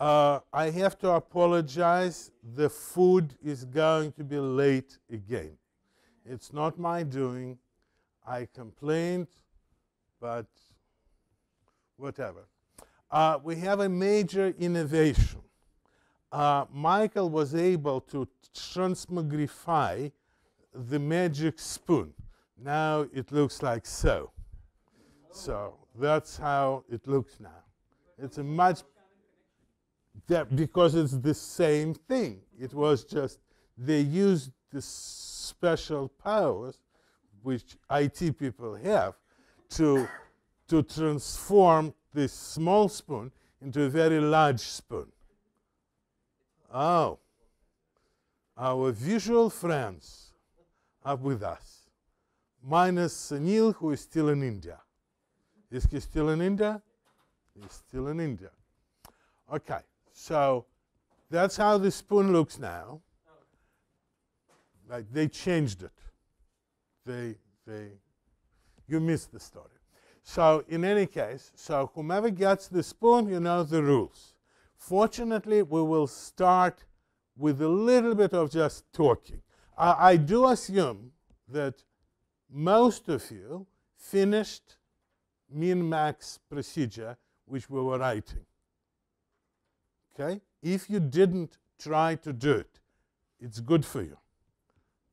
Uh, I have to apologize. The food is going to be late again. It's not my doing. I complained, but whatever. Uh, we have a major innovation. Uh, Michael was able to transmogrify the magic spoon. Now it looks like so. So that's how it looks now. It's a much that because it's the same thing. It was just they used the special powers which IT people have to to transform this small spoon into a very large spoon. Oh, our visual friends are with us, minus Sunil, who is still in India. Is he still in India? He's still in India. Okay, so that's how the spoon looks now. Like they changed it. They, they, you missed the story. So in any case, so whomever gets the spoon, you know the rules. Fortunately, we will start with a little bit of just talking. I, I do assume that most of you finished min-max procedure which we were writing. Okay? If you didn't try to do it, it's good for you.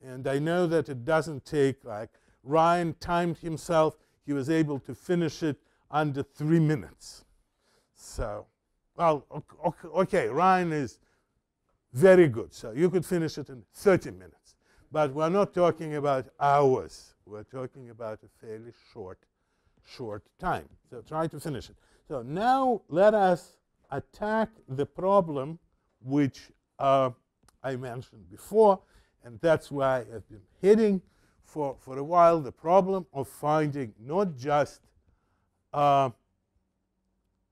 And I know that it doesn't take like Ryan timed himself he was able to finish it under three minutes. So, well, okay, Ryan is very good. So you could finish it in 30 minutes. But we're not talking about hours. We're talking about a fairly short, short time. So try to finish it. So now let us attack the problem which uh, I mentioned before, and that's why I've been hitting for, for a while the problem of finding not just uh,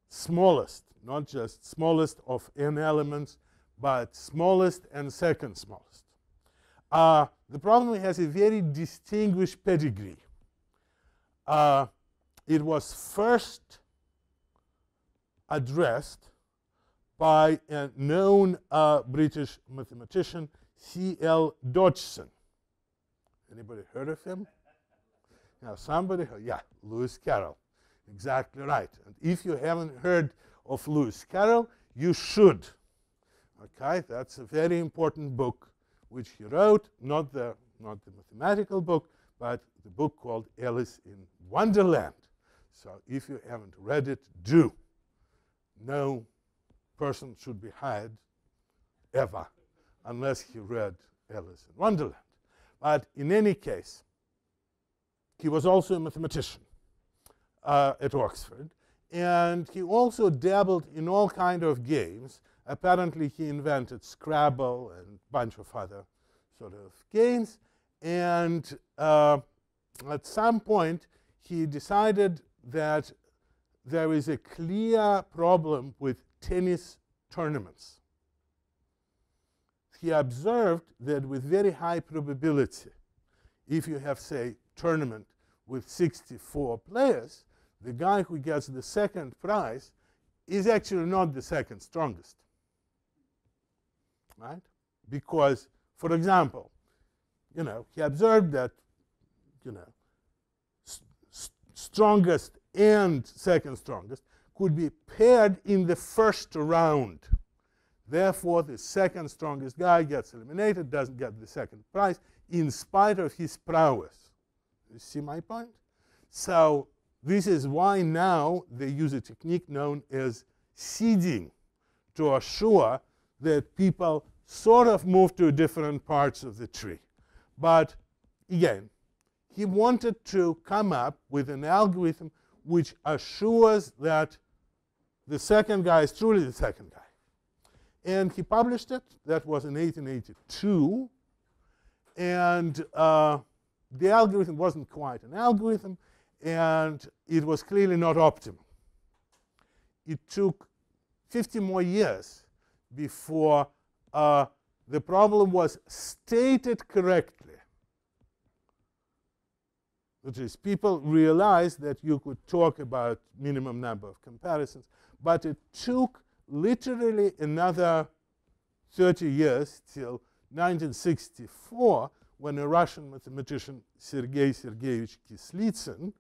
smallest, not just smallest of n elements, but smallest and second smallest. Uh, the problem has a very distinguished pedigree. Uh, it was first addressed by a known uh, British mathematician, C.L. Dodgson. Anybody heard of him? Now, somebody, yeah, Lewis Carroll. Exactly right. And if you haven't heard of Lewis Carroll, you should. Okay, that's a very important book which he wrote, not the, not the mathematical book, but the book called Alice in Wonderland. So if you haven't read it, do. No person should be hired ever unless he read Alice in Wonderland. But in any case, he was also a mathematician uh, at Oxford, and he also dabbled in all kind of games. Apparently, he invented Scrabble and a bunch of other sort of games. And uh, at some point, he decided that there is a clear problem with tennis tournaments he observed that with very high probability, if you have, say, tournament with 64 players, the guy who gets the second prize is actually not the second strongest. Right? Because, for example, you know, he observed that, you know, strongest and second strongest could be paired in the first round. Therefore, the second strongest guy gets eliminated, doesn't get the second prize, in spite of his prowess. You see my point? So this is why now they use a technique known as seeding to assure that people sort of move to different parts of the tree. But again, he wanted to come up with an algorithm which assures that the second guy is truly the second guy. And he published it. That was in 1882. And uh, the algorithm wasn't quite an algorithm, and it was clearly not optimal. It took 50 more years before uh, the problem was stated correctly. Which is, people realized that you could talk about minimum number of comparisons, but it took literally another 30 years till 1964 when a Russian mathematician, Sergei Sergeyevich Kislitsyn,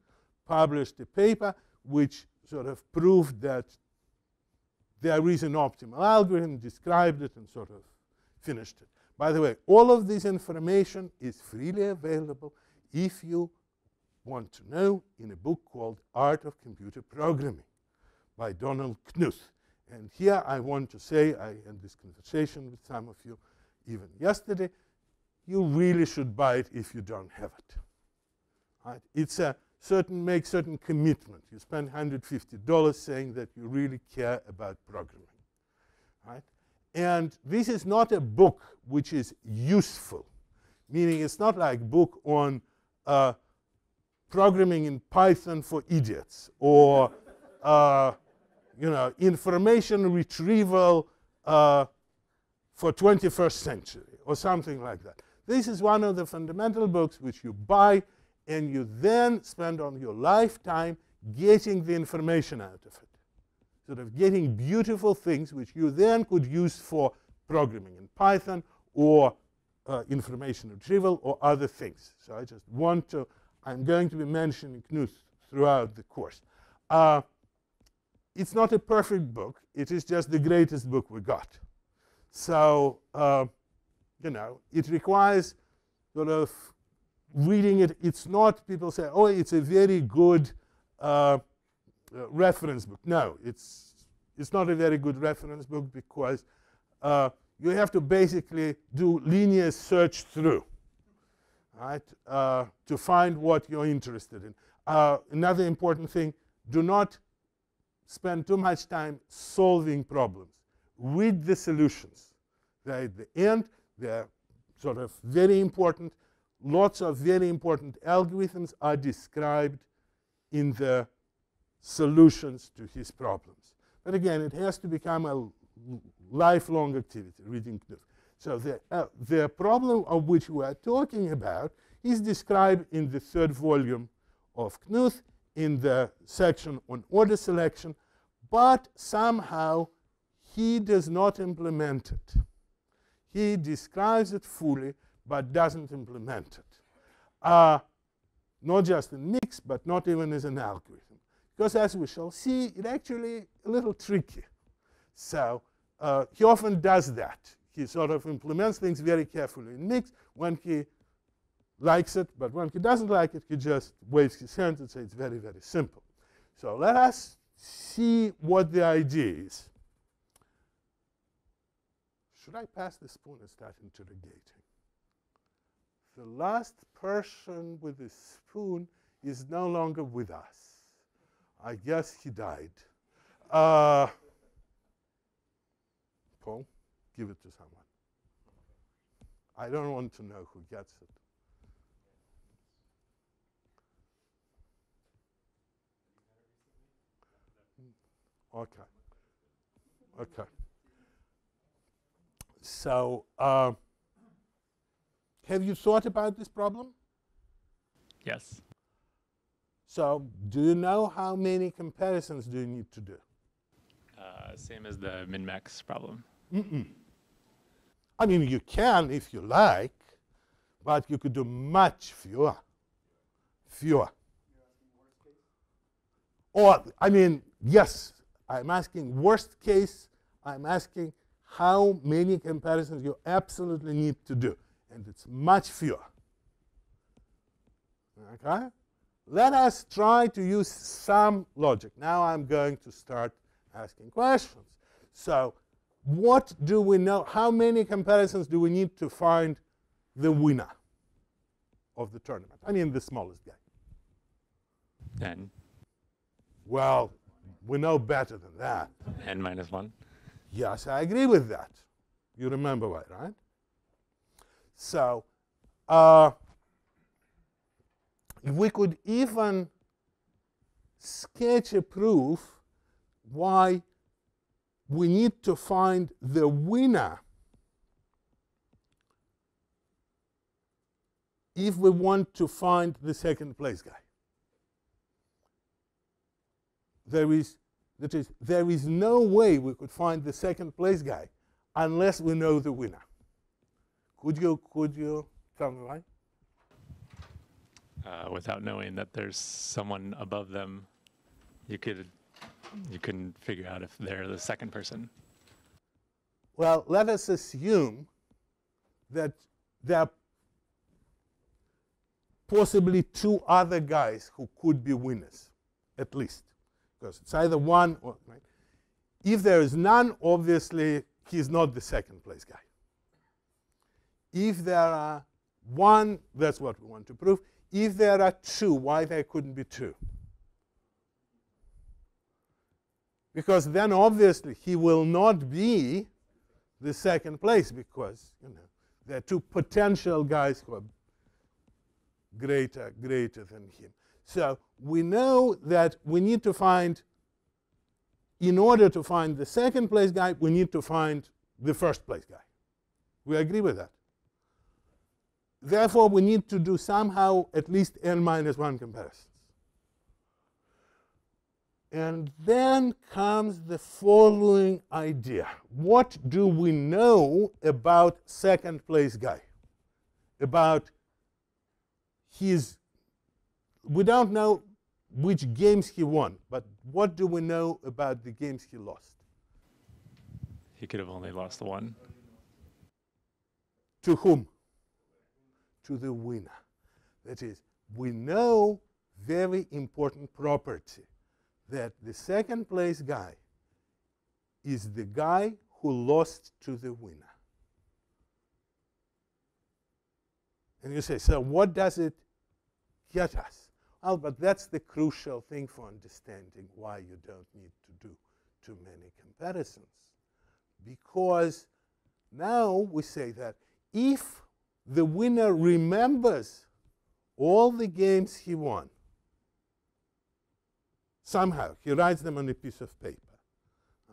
published a paper which sort of proved that there is an optimal algorithm, described it, and sort of finished it. By the way, all of this information is freely available if you want to know in a book called Art of Computer Programming by Donald Knuth. And here I want to say, I had this conversation with some of you even yesterday, you really should buy it if you don't have it. Right? It's a certain, make certain commitment. You spend $150 saying that you really care about programming. Right? And this is not a book which is useful, meaning it's not like book on uh, programming in Python for idiots or uh, you know, information retrieval uh, for 21st century or something like that. This is one of the fundamental books which you buy and you then spend on your lifetime getting the information out of it. Sort of getting beautiful things which you then could use for programming in Python or uh, information retrieval or other things. So I just want to, I'm going to be mentioning Knuth throughout the course. Uh, it's not a perfect book. It is just the greatest book we got. So, uh, you know, it requires sort of reading it. It's not, people say, oh, it's a very good uh, uh, reference book. No, it's, it's not a very good reference book because uh, you have to basically do linear search through, right, uh, to find what you're interested in. Uh, another important thing, do not spend too much time solving problems. Read the solutions. At the end. They're sort of very important. Lots of very important algorithms are described in the solutions to his problems. But again, it has to become a lifelong activity, reading. So the, uh, the problem of which we are talking about is described in the third volume of Knuth in the section on order selection, but somehow he does not implement it. He describes it fully, but doesn't implement it. Uh, not just in MIX, but not even as an algorithm. Because as we shall see, it's actually a little tricky. So uh, he often does that. He sort of implements things very carefully in MIX when he likes it, but when he doesn't like it, he just waves his hand and says it's very, very simple. So let us see what the idea is. Should I pass the spoon and start interrogating? The last person with the spoon is no longer with us. I guess he died. Uh, Paul, give it to someone. I don't want to know who gets it. Okay. Okay. So, uh, have you thought about this problem? Yes. So, do you know how many comparisons do you need to do? Uh, same as the min-max problem. Mm-mm. I mean, you can if you like, but you could do much fewer. Fewer. Or, I mean, yes, I'm asking worst case, I'm asking how many comparisons you absolutely need to do. And it's much fewer. Okay? Let us try to use some logic. Now I'm going to start asking questions. So what do we know? How many comparisons do we need to find the winner of the tournament? I mean the smallest guy. 10. Well, we know better than that. n minus 1. Yes, I agree with that. You remember why, right? So, uh, we could even sketch a proof why we need to find the winner if we want to find the second place guy there is That is, there is no way we could find the second place guy unless we know the winner. Could you, could you tell me why? Uh, without knowing that there's someone above them, you could you couldn't figure out if they're the second person. Well, let us assume that there are possibly two other guys who could be winners, at least, because it's either one or. Right? If there is none, obviously he's not the second place guy. If there are one, that's what we want to prove. If there are two, why there couldn't be two? Because then obviously he will not be the second place because you know there are two potential guys who are greater, greater than him. So we know that we need to find, in order to find the second place guy, we need to find the first place guy. We agree with that. Therefore, we need to do somehow at least n minus 1 comparisons. And then comes the following idea. What do we know about second place guy? About his, we don't know which games he won, but what do we know about the games he lost? He could have only lost one. To whom? To the winner. That is, we know very important property that the second place guy is the guy who lost to the winner. And you say, so what does it get us? Well, but that's the crucial thing for understanding why you don't need to do too many comparisons. Because now we say that if the winner remembers all the games he won, somehow he writes them on a piece of paper,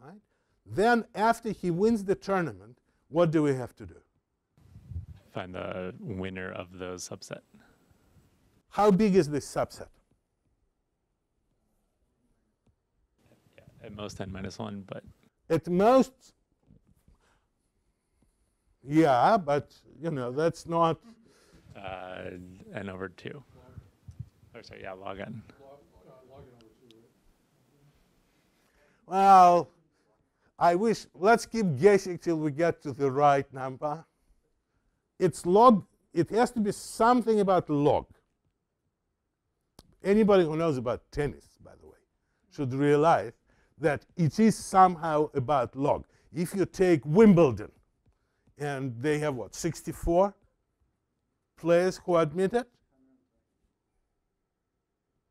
right? Then after he wins the tournament, what do we have to do? Find the winner of the subset. How big is this subset? Yeah, at most n minus one, but At most, yeah, but you know that's not. uh, n over two. Or sorry, yeah, log n. Well, I wish. Let's keep guessing till we get to the right number. It's log. It has to be something about log. Anybody who knows about tennis, by the way, should realize that it is somehow about log. If you take Wimbledon, and they have what, 64 players who are admitted?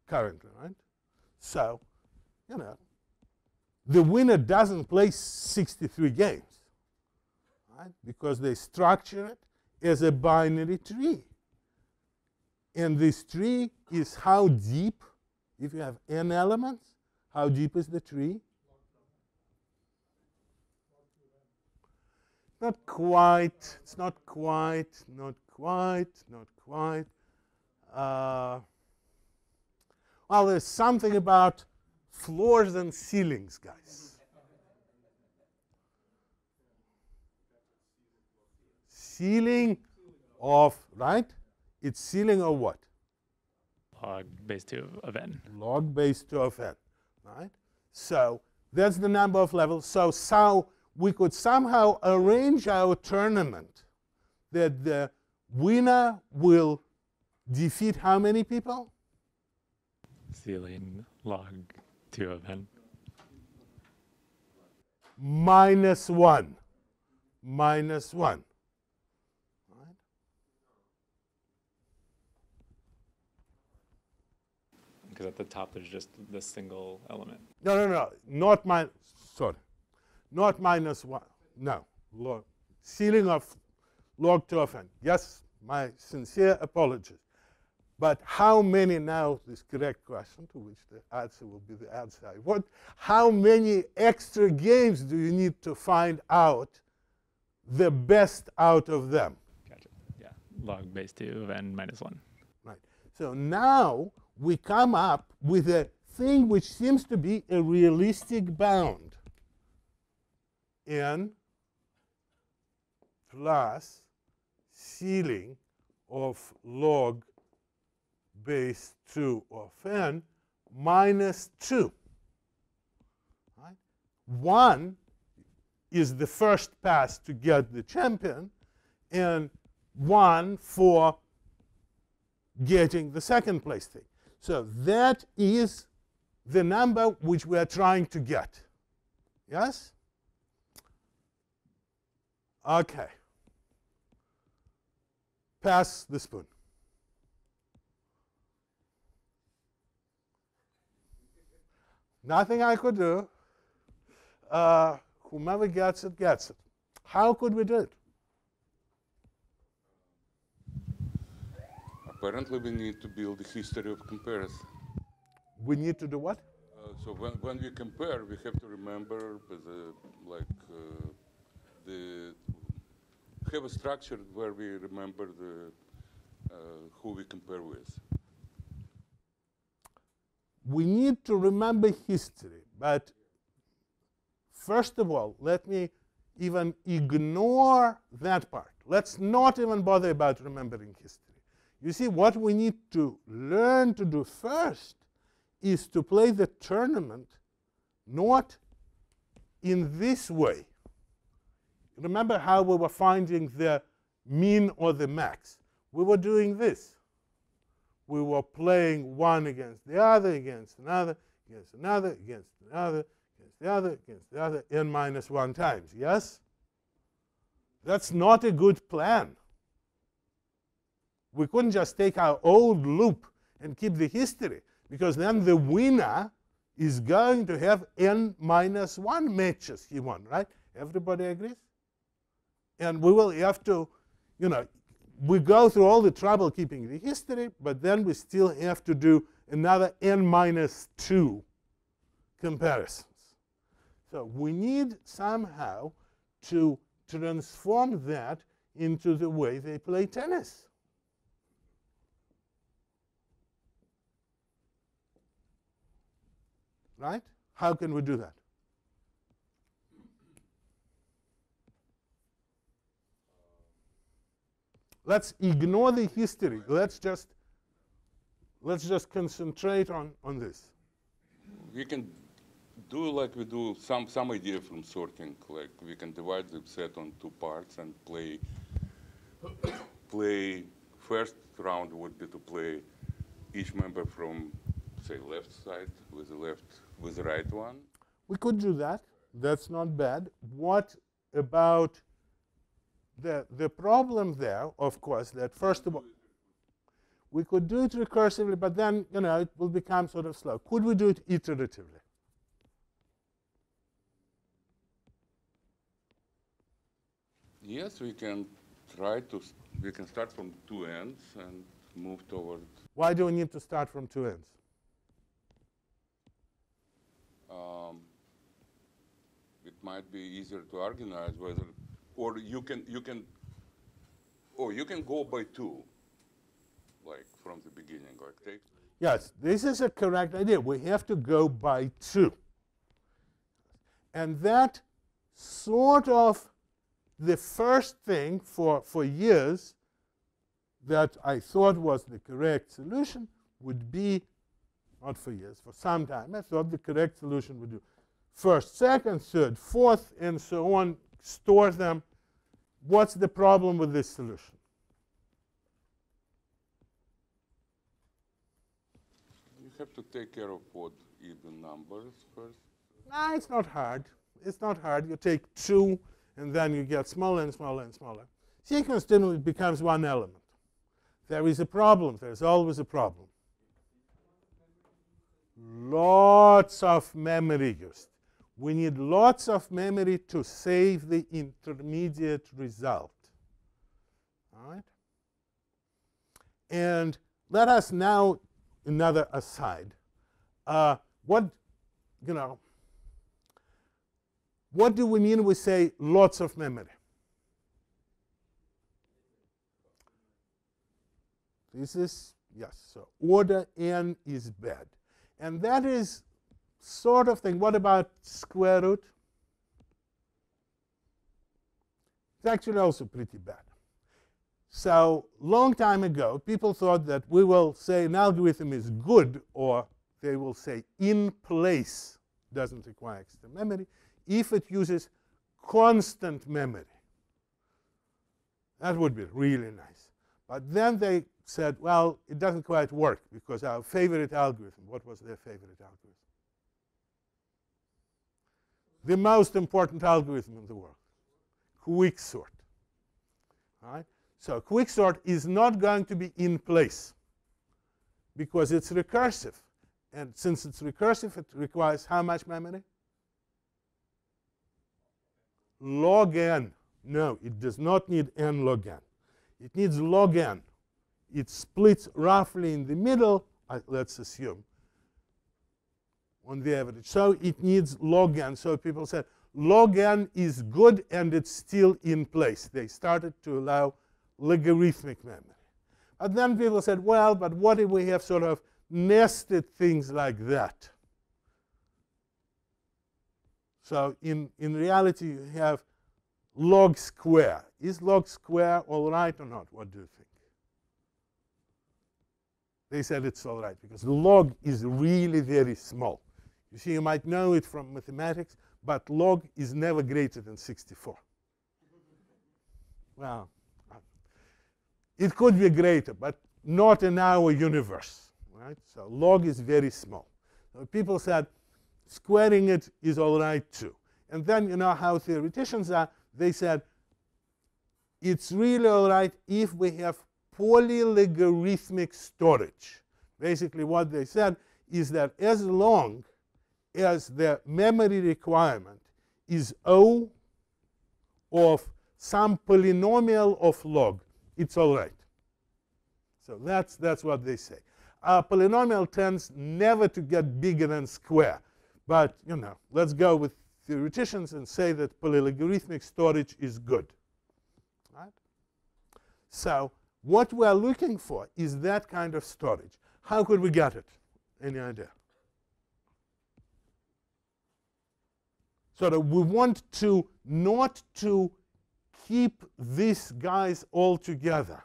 Currently, right? So, you know, the winner doesn't play 63 games, right? Because they structure it as a binary tree. And this tree is how deep, if you have n elements, how deep is the tree? Not quite, it's not quite, not quite, not quite. Uh, well, there's something about floors and ceilings, guys. Ceiling of, right? It's ceiling of what? Log base two of n. log base 2 of n, right? So that's the number of levels. So, so we could somehow arrange our tournament that the winner will defeat how many people? Ceiling log two of n. Minus 1. Minus 1. Right? Because at the top there's just this single element. No, no, no. Not min. Sorry. Not minus 1. No. Log. Ceiling of log 2 of n. Yes, my sincere apologies. But how many now, this correct question to which the answer will be the answer. I want, how many extra games do you need to find out the best out of them? Gotcha. Yeah. Log base two of n minus one. Right. So now we come up with a thing which seems to be a realistic bound n plus ceiling of log base 2 of n minus 2. Right? 1 is the first pass to get the champion, and 1 for getting the second place thing. So that is the number which we are trying to get. Yes? Okay. Pass the spoon. Nothing I could do. Uh, whomever gets it, gets it. How could we do it? Apparently, we need to build a history of comparison. We need to do what? Uh, so when, when we compare, we have to remember the, like uh, the have a structure where we remember the uh, who we compare with. We need to remember history, but first of all, let me even ignore that part. Let's not even bother about remembering history. You see, what we need to learn to do first is to play the tournament not in this way. Remember how we were finding the mean or the max? We were doing this. We were playing one against the other, against another, against another, against another, against the other, against the other, n minus 1 times. Yes? That's not a good plan. We couldn't just take our old loop and keep the history because then the winner is going to have n minus 1 matches he won, right? Everybody agrees? And we will have to, you know, we go through all the trouble keeping the history, but then we still have to do another n minus 2 comparisons. So we need somehow to transform that into the way they play tennis. Right? How can we do that? Let's ignore the history. Let's just let's just concentrate on, on this. We can do like we do some some idea from sorting. Like we can divide the set on two parts and play play first round would be to play each member from say left side with the left with the right one. We could do that. That's not bad. What about the the problem there, of course, that first of all we could do it recursively, but then you know it will become sort of slow. Could we do it iteratively? Yes, we can try to. We can start from two ends and move toward. Why do we need to start from two ends? Um, it might be easier to organize whether, or you can you can. Oh, you can go by two. Like from the beginning, like take. Yes, this is a correct idea. We have to go by two. And that sort of the first thing for, for years that I thought was the correct solution would be, not for years, for some time, I thought the correct solution would do first, second, third, fourth, and so on, store them. What's the problem with this solution? You have to take care of odd even numbers first. Nah, it's not hard. It's not hard. You take two, and then you get smaller and smaller and smaller. Sequence generally becomes one element. There is a problem. There's always a problem. Lots of memory used. We need lots of memory to save the intermediate result. All right? And let us now, another aside. Uh, what, you know, what do we mean when we say lots of memory? This is, yes, so order n is bad. And that is sort of thing. What about square root? It's actually also pretty bad. So long time ago, people thought that we will say an algorithm is good, or they will say in place doesn't require extra memory if it uses constant memory. That would be really nice. But then they said, well, it doesn't quite work because our favorite algorithm, what was their favorite algorithm? The most important algorithm in the world, quicksort. Right? So quicksort is not going to be in place because it's recursive. And since it's recursive, it requires how much memory? Log n. No, it does not need n log n. It needs log n. It splits roughly in the middle, let's assume, on the average. So it needs log n. So people said log n is good and it's still in place. They started to allow logarithmic memory. And then people said, well, but what if we have sort of nested things like that? So in, in reality, you have log square. Is log square all right or not? What do you think? They said it's all right because log is really very small. You see, you might know it from mathematics, but log is never greater than 64. well, uh, it could be greater, but not in our universe, right? So log is very small. So people said squaring it is all right too. And then you know how theoreticians are. They said it's really all right if we have polylogarithmic storage. Basically, what they said is that as long as the memory requirement is O of some polynomial of log, it's all right. So that's, that's what they say. A polynomial tends never to get bigger than square. But, you know, let's go with theoreticians and say that polylogarithmic storage is good. Right? So what we're looking for is that kind of storage. How could we get it? Any idea? So that we want to not to keep these guys all together.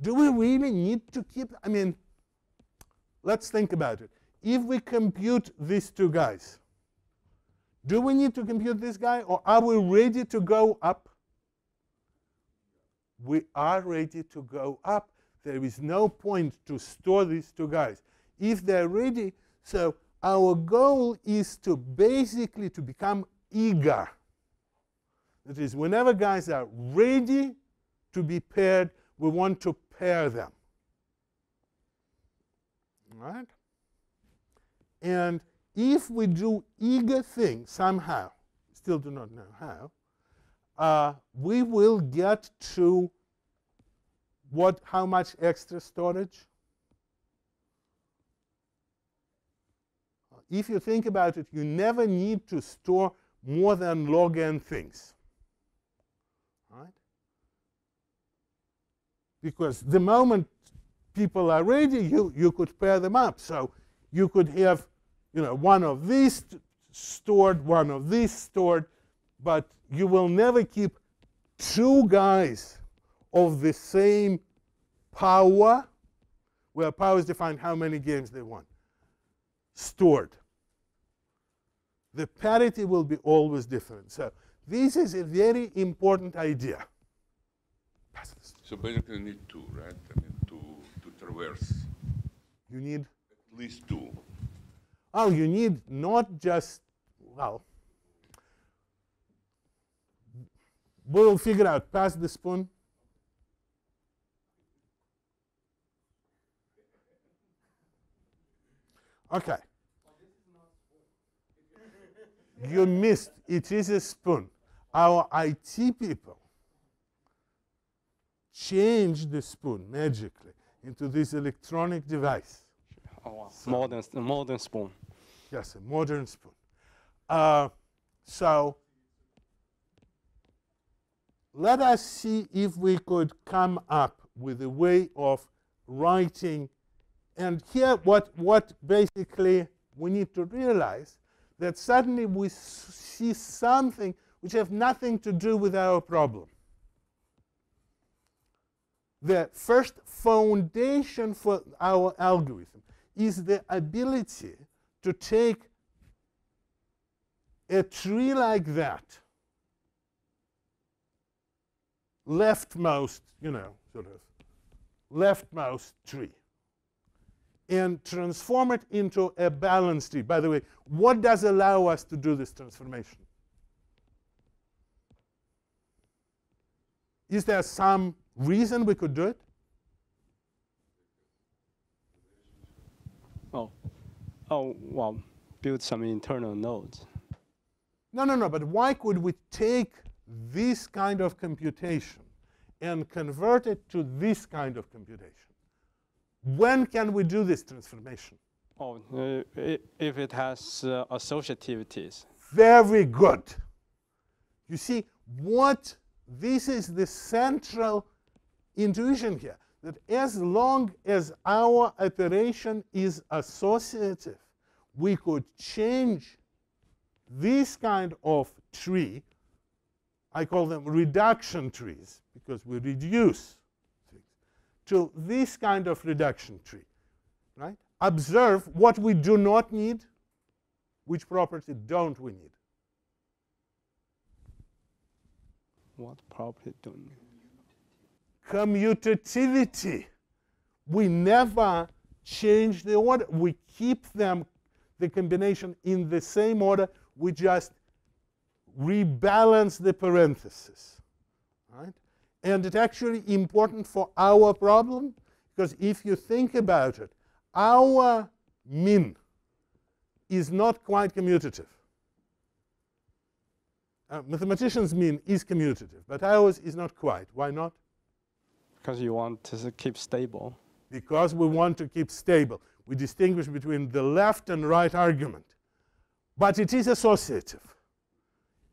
Do we really need to keep? I mean, let's think about it. If we compute these two guys, do we need to compute this guy or are we ready to go up? We are ready to go up. There is no point to store these two guys. If they're ready, so our goal is to basically to become eager. That is, whenever guys are ready to be paired, we want to pair them. Right? And if we do eager things somehow, still do not know how, uh, we will get to what, how much extra storage? If you think about it, you never need to store more than log n things. Right? Because the moment people are ready, you, you could pair them up. So you could have you know, one of these stored, one of these stored, but you will never keep two guys of the same power, where power is defined how many games they won, stored. The parity will be always different. So this is a very important idea. So basically you need two, right? I mean, to, to traverse. You need? At least two. Oh, you need not just, well, we'll figure out. Pass the spoon. Okay. You missed. It is a spoon. Our IT people changed the spoon magically into this electronic device. Oh, wow. Modern, modern spoon. Yes, a modern spoon. Uh, so let us see if we could come up with a way of writing. And here, what, what basically we need to realize that suddenly we see something which have nothing to do with our problem. The first foundation for our algorithm is the ability to take a tree like that, leftmost, you know, sort of leftmost tree, and transform it into a balanced tree. By the way, what does allow us to do this transformation? Is there some reason we could do it? Oh, oh, well, build some internal nodes. No, no, no, but why could we take this kind of computation and convert it to this kind of computation? When can we do this transformation? Oh, if it has uh, associativities. Very good. You see, what this is the central intuition here that as long as our iteration is associative, we could change this kind of tree. I call them reduction trees because we reduce to this kind of reduction tree. Right? Observe what we do not need, which property don't we need. What property don't we? commutativity. We never change the order. We keep them, the combination, in the same order. We just rebalance the parentheses. Right? And it's actually important for our problem because if you think about it, our min is not quite commutative. Uh, mathematicians' mean is commutative, but ours is not quite. Why not? Because you want to keep stable. because we want to keep stable. We distinguish between the left and right argument. But it is associative.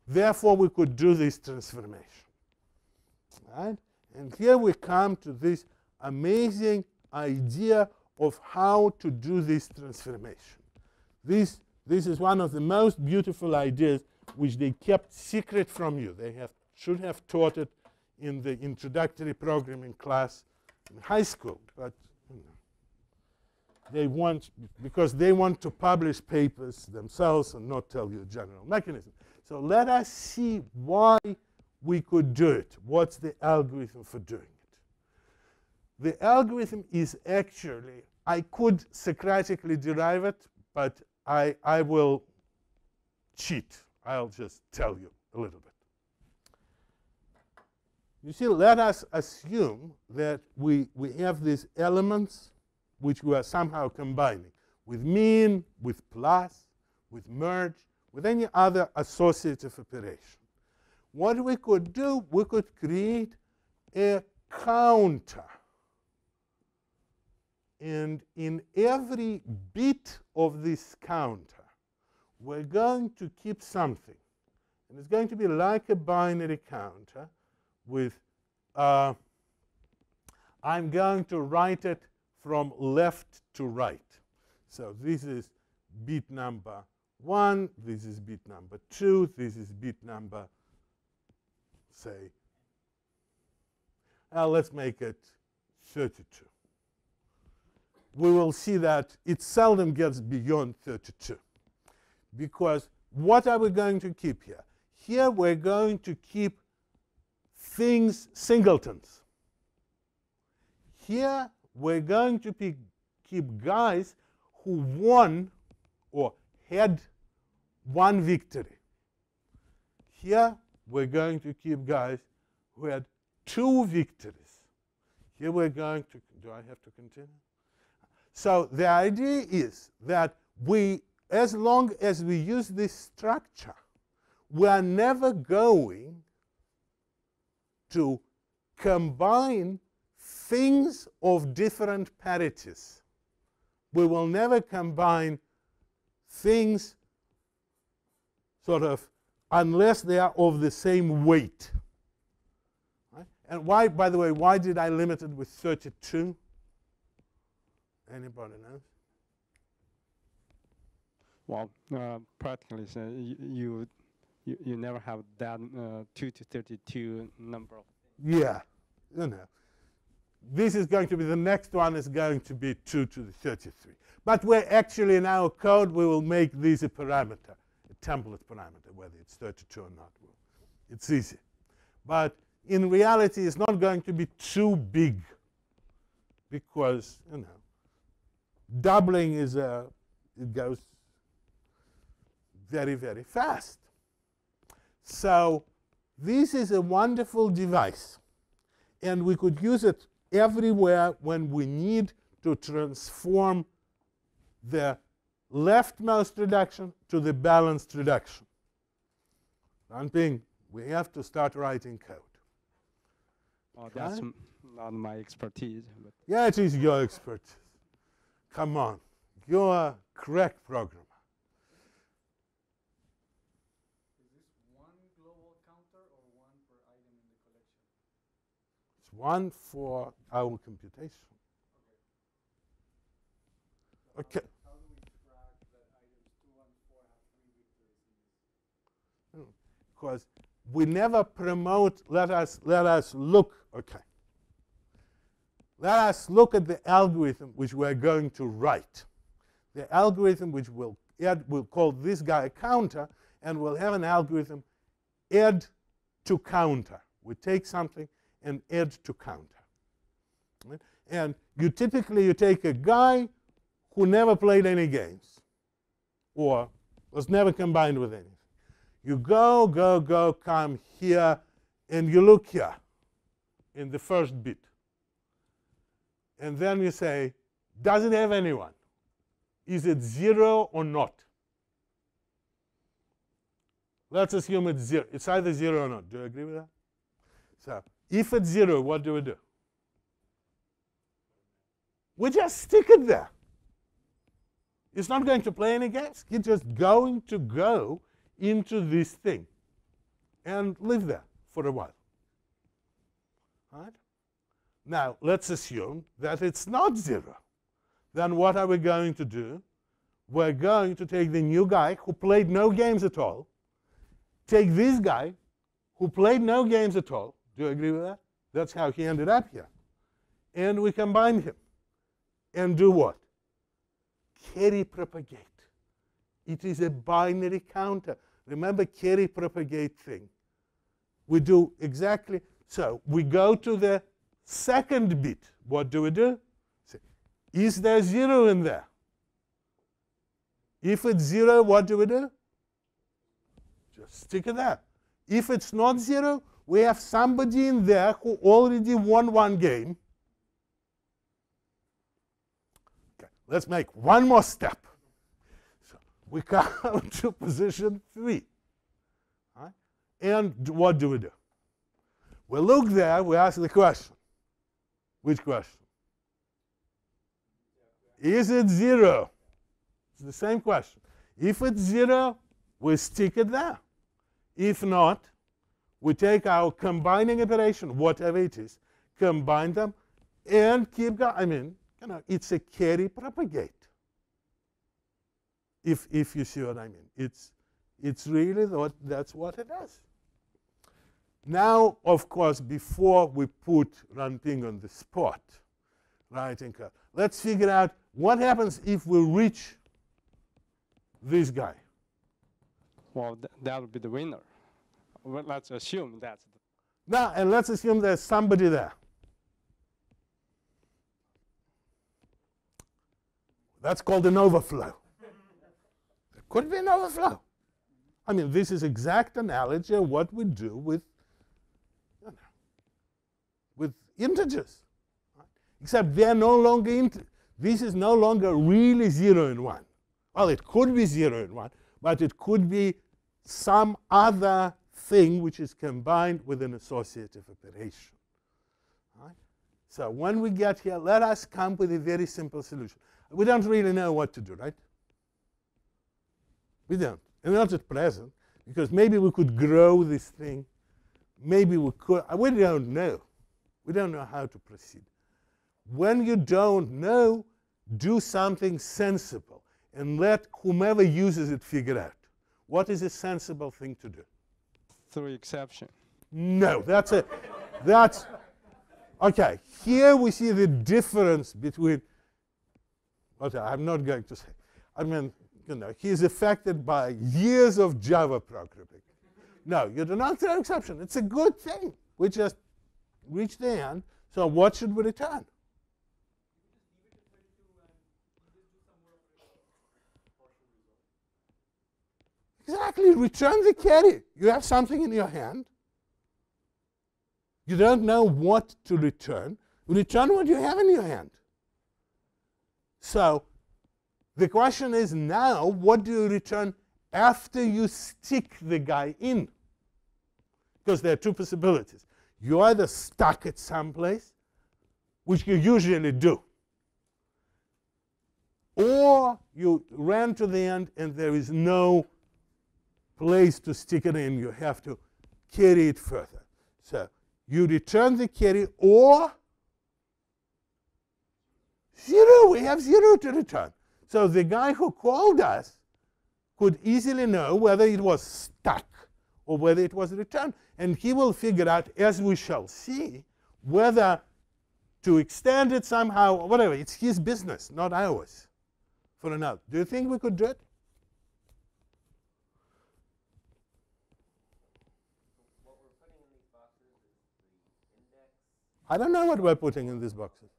Therefore, we could do this transformation. Right? And here we come to this amazing idea of how to do this transformation. This, this is one of the most beautiful ideas which they kept secret from you. They have, should have taught it in the introductory programming class in high school, but you know, they want because they want to publish papers themselves and not tell you a general mechanism. So let us see why we could do it. What's the algorithm for doing it? The algorithm is actually I could Socratically derive it, but I I will cheat. I'll just tell you a little bit. You see, let us assume that we, we have these elements which we are somehow combining with mean, with plus, with merge, with any other associative operation. What we could do, we could create a counter. And in every bit of this counter, we're going to keep something. And it's going to be like a binary counter with, uh, I'm going to write it from left to right. So this is bit number one, this is bit number two, this is bit number, say, uh, let's make it 32. We will see that it seldom gets beyond 32 because what are we going to keep here? Here we're going to keep things singletons. Here we're going to keep guys who won or had one victory. Here we're going to keep guys who had two victories. Here we're going to, do I have to continue? So the idea is that we, as long as we use this structure, we are never going to combine things of different parities. We will never combine things sort of unless they are of the same weight. And why, by the way, why did I limit it with 32? Anybody knows? Well, uh, practically, so you, you you never have that uh, two to thirty-two number. Yeah, you know. This is going to be, the next one is going to be 2 to the 33. But we're actually in our code, we will make this a parameter, template parameter, whether it's 32 or not. It's easy. But in reality, it's not going to be too big because, you know, doubling is a, it goes very, very fast. So this is a wonderful device. And we could use it everywhere when we need to transform the leftmost reduction to the balanced reduction. One thing, we have to start writing code. Well, that's Okay. m- not my expertise, but Yeah, it is your expertise. Come on, you're a crack programmer. Is this one global counter or one per item in the collection? It's one for our computation. Okay. Because we never promote, let us, let us look, okay. Let us look at the algorithm which we're going to write. The algorithm which will we'll call this guy a counter, and we'll have an algorithm add to counter. We take something and add to counter. Right? And you typically you take a guy who never played any games or was never combined with anything. You go, go, go, come here, and you look here in the first bit. And then you say, does it have anyone? Is it zero or not? Let's assume it's zero. It's either zero or not. Do you agree with that? So if it's zero, what do we do? We just stick it there. It's not going to play any games. It's just going to go into this thing and live there for a while. Right? Now, let's assume that it's not zero. Then what are we going to do? We're going to take the new guy who played no games at all, take this guy who played no games at all. Do you agree with that? That's how he ended up here. And we combine him and do what? Carry propagate. It is a binary counter. Remember carry propagate thing. We do exactly so. We go to the second bit. What do we do? Is there zero in there? If it's zero, what do we do? Just stick it there. If it's not zero, we have somebody in there who already won one game. Okay, let's make one more step. We come to position three. Right? And what do we do? We look there, we ask the question. Which question? Is it zero? It's the same question. If it's zero, we stick it there. If not, we take our combining operation, whatever it is, combine them, and keep going. I mean, you know, it's a carry propagate. If if you see what I mean, it's it's really what that's what it does. Now, of course, before we put Ranping on the spot, writing code, let's figure out what happens if we reach this guy. well, th- that would be the winner. Well, let's assume that's the Now, and let's assume there's somebody there. That's called an overflow. Could be an overflow. I mean, this is exact analogy of what we do with, you know, with integers. right? Except they're no longer, int- this is no longer really 0 and 1. Well, it could be 0 and 1, but it could be some other thing which is combined with an associative operation. Right? So when we get here, let us come with a very simple solution. We don't really know what to do, right? We don't. And not at present, because maybe we could grow this thing. Maybe we could. uh, We don't know. We don't know how to proceed. When you don't know, do something sensible and let whomever uses it figure out. What is a sensible thing to do? Through exception. No, that's a, that's, okay, here we see the difference between, okay, I'm not going to say, I mean, you know, he is affected by years of Java programming. No, you do not throw exception. It's a good thing. We just reach the end. So what should we return? Exactly. Return the carry. You have something in your hand. You don't know what to return. Return what you have in your hand. So the question is now, what do you return after you stick the guy in? Because there are two possibilities. You either stuck it someplace, which you usually do, or you ran to the end and there is no place to stick it in. You have to carry it further. So you return the carry or zero. We have zero to return. So the guy who called us could easily know whether it was stuck or whether it was returned. And he will figure out, as we shall see, whether to extend it somehow or whatever. It's his business, not ours, for another. Do you think we could do it? I don't know what we're putting in these boxes.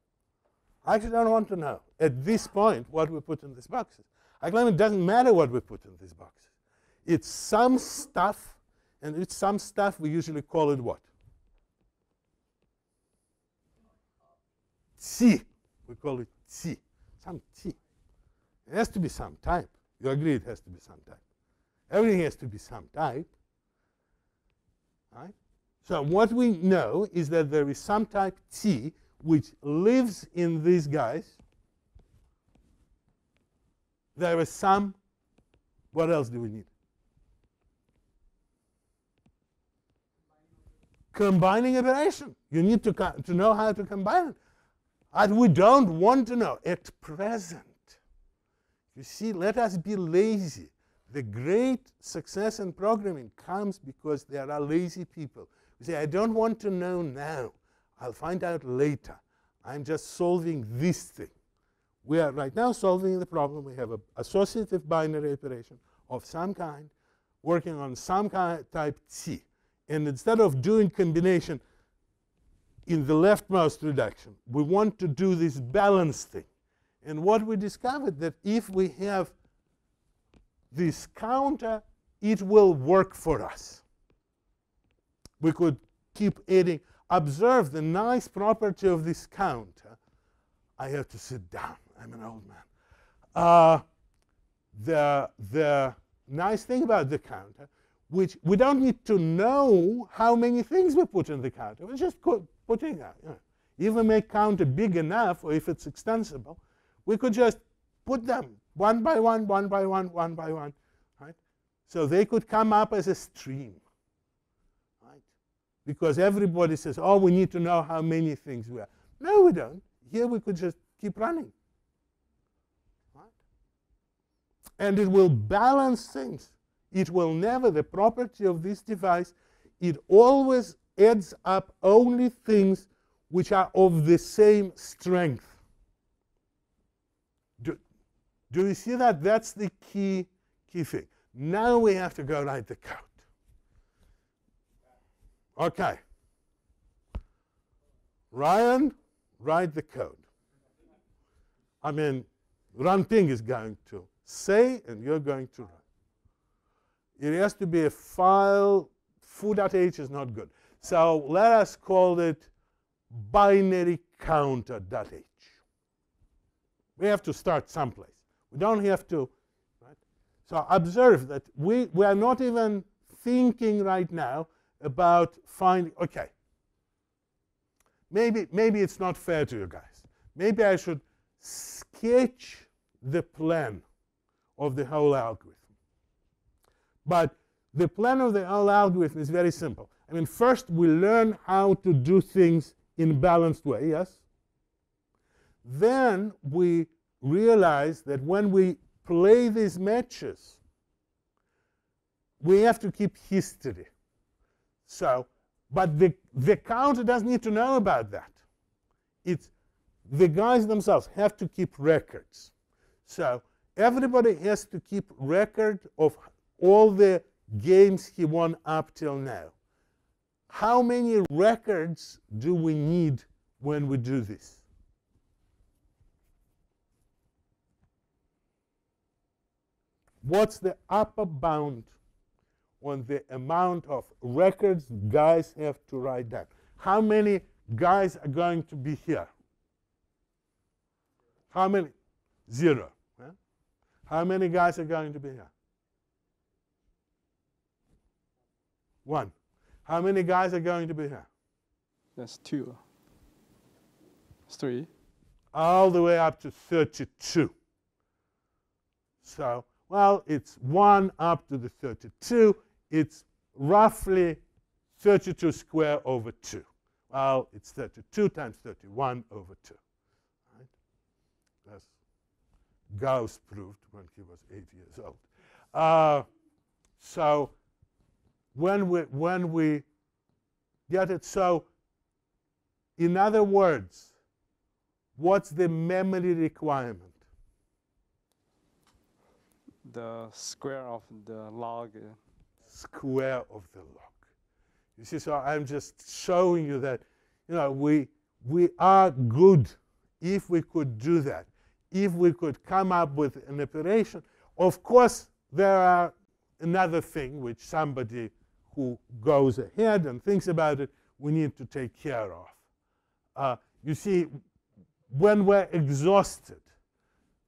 I actually don't want to know at this point what we put in these boxes. I claim it doesn't matter what we put in these boxes. It's some stuff, and it's some stuff we usually call it what? T. We call it T. Some T. It has to be some type. You agree it has to be some type. Everything has to be some type. Right? So what we know is that there is some type T which lives in these guys. There is some, what else do we need? Combining operation. You need to, to know how to combine it. And we don't want to know at present. You see, let us be lazy. The great success in programming comes because there are lazy people you say, I don't want to know now. I'll find out later. I'm just solving this thing. We are right now solving the problem. We have an associative binary operation of some kind working on some kind type T. And instead of doing combination in the leftmost reduction, we want to do this balance thing. And what we discovered that if we have this counter, it will work for us we could keep adding. Observe the nice property of this counter. I have to sit down. I'm an old man. Uh, the, the nice thing about the counter, which we don't need to know how many things we put in the counter. We're just putting that. You know. If we make counter big enough, or if it's extensible, we could just put them one by one, one by one, one by one. Right? So they could come up as a stream because everybody says, oh, we need to know how many things we are. No, we don't. Here we could just keep running. Right? And it will balance things. It will never, the property of this device, it always adds up only things which are of the same strength. Do, do you see that? That's the key, key thing. Now we have to go write the code. Okay. Ryan, write the code. I mean, Ranping is going to say, and you're going to write. It has to be a file. foo.h is not good. So let us call it binary counter.h. We have to start someplace. We don't have to. Right? So observe that we, we are not even thinking right now about finding, okay, maybe, maybe it's not fair to you guys. Maybe I should sketch the plan of the whole algorithm. But the plan of the whole algorithm is very simple. I mean, first we learn how to do things in balanced way, yes? Then we realize that when we play these matches, we have to keep history. So, but the, the counter doesn't need to know about that. It's the guys themselves have to keep records. So everybody has to keep record of all the games he won up till now. How many records do we need when we do this? What's the upper bound on the amount of records guys have to write down? How many guys are going to be here? How many? Zero. huh? How many guys are going to be here? One. How many guys are going to be here? That's two. Three. All the way up to 32. So, well, it's 1 up to the 32. It's roughly 32 square over 2. Well, it's 32 times 31 over 2. Right? As Gauss proved when he was 8 years old. Uh, so, when we, when we get it, so in other words, what's the memory requirement? The square of the log. Square of the log. You see, so I'm just showing you that, you know, we, we are good if we could do that. If we could come up with an operation. Of course, there are another thing which somebody who goes ahead and thinks about it, we need to take care of. Uh, you see, when we're exhausted,